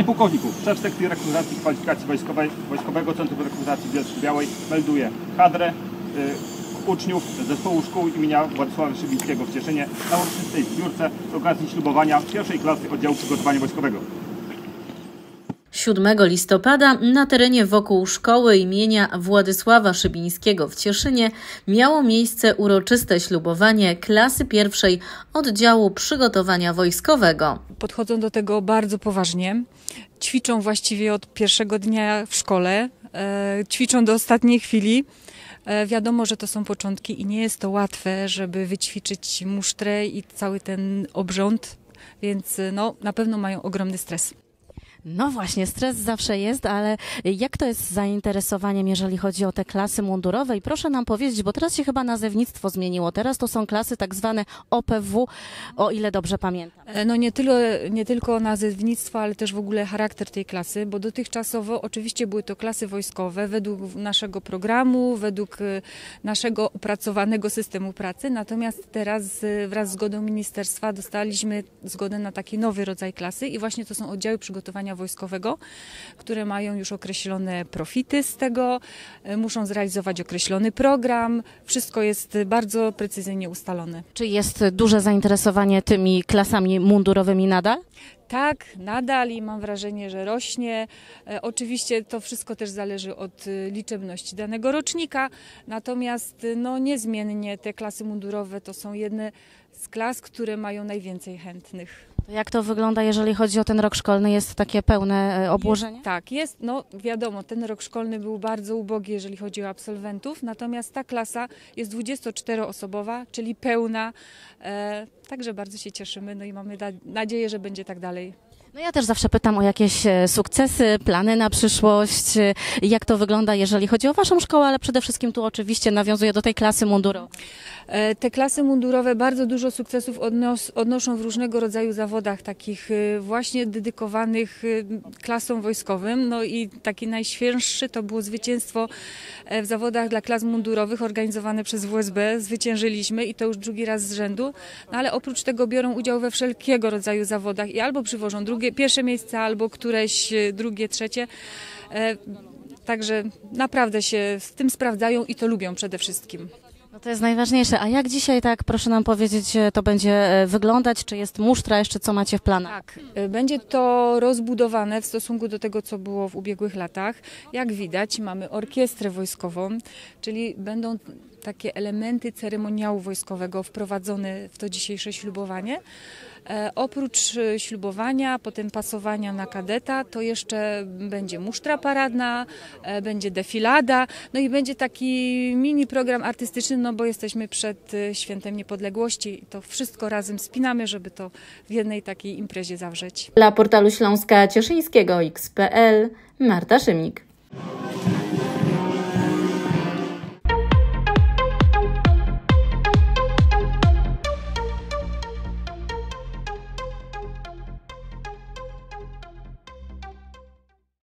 Panie pułkowniku, szef sekcji rekrutacji i kwalifikacji wojskowej Wojskowego Centrum Rekrutacji Bielsku Białej melduje kadrę y, uczniów zespołu szkół imienia Władysława Szybińskiego w Cieszynie na uroczystej zbiórce z okazji ślubowania pierwszej klasy oddziału przygotowania wojskowego. 7 listopada na terenie wokół szkoły imienia Władysława Szybińskiego w Cieszynie miało miejsce uroczyste ślubowanie klasy pierwszej oddziału przygotowania wojskowego. podchodzą do tego bardzo poważnie. Ćwiczą właściwie od pierwszego dnia w szkole, e, ćwiczą do ostatniej chwili. E, wiadomo, że to są początki i nie jest to łatwe, żeby wyćwiczyć musztrę i cały ten obrząd, więc e, no, na pewno mają ogromny stres. No właśnie, stres zawsze jest, ale jak to jest z zainteresowaniem, jeżeli chodzi o te klasy mundurowe? I proszę nam powiedzieć, bo teraz się chyba nazewnictwo zmieniło. Teraz to są klasy tak zwane OPW, o ile dobrze pamiętam. E, No nie, tyle, nie tylko nazewnictwo, ale też w ogóle charakter tej klasy, bo dotychczasowo oczywiście były to klasy wojskowe według naszego programu, według e, naszego opracowanego systemu pracy, natomiast teraz e, wraz z zgodą ministerstwa dostaliśmy zgodę na taki nowy rodzaj klasy i właśnie to są oddziały przygotowania wojskowego, które mają już określone profity z tego, e, muszą zrealizować określony program, wszystko jest bardzo precyzyjnie ustalone. Czy jest duże zainteresowanie tymi klasami mundurowymi nadal? Tak, nadal i mam wrażenie, że rośnie. E, oczywiście to wszystko też zależy od e, liczebności danego rocznika, natomiast no, niezmiennie te klasy mundurowe to są jedne z klas, które mają najwięcej chętnych. Jak to wygląda, jeżeli chodzi o ten rok szkolny? Jest takie pełne e, obłożenie? Jest, tak, jest, no wiadomo, ten rok szkolny był bardzo ubogi, jeżeli chodzi o absolwentów, natomiast ta klasa jest 24-osobowa, czyli pełna, e, także bardzo się cieszymy, no i mamy nadzieję, że będzie tak dalej. No ja też zawsze pytam o jakieś e, sukcesy, plany na przyszłość. e, Jak to wygląda, jeżeli chodzi o Waszą szkołę, ale przede wszystkim tu oczywiście nawiązuję do tej klasy mundurowej. E, Te klasy mundurowe bardzo dużo sukcesów odnos, odnoszą w różnego rodzaju zawodach, takich e, właśnie dedykowanych e, klasom wojskowym. No i taki najświeższy to było zwycięstwo w zawodach dla klas mundurowych organizowane przez WSB. Zwyciężyliśmy i to już drugi raz z rzędu. No ale oprócz tego biorą udział we wszelkiego rodzaju zawodach i albo przywożą drugie, pierwsze miejsca, albo któreś drugie, trzecie. Także naprawdę się z tym sprawdzają i to lubią przede wszystkim. No to jest najważniejsze. A jak dzisiaj, tak proszę nam powiedzieć, e, to będzie e, wyglądać? Czy jest musztra jeszcze, co macie w planach? Tak, y, będzie to rozbudowane w stosunku do tego, co było w ubiegłych latach. Jak widać, mamy orkiestrę wojskową, czyli będą takie elementy ceremoniału wojskowego wprowadzone w to dzisiejsze ślubowanie. E, oprócz e, ślubowania, potem pasowania na kadeta, to jeszcze będzie musztra paradna, e, będzie defilada, no i będzie taki mini program artystyczny, no bo jesteśmy przed Świętem Niepodległości i to wszystko razem spinamy, żeby to w jednej takiej imprezie zawrzeć. Dla portalu Śląska Cieszyńskiego XPL Marta Szymnik.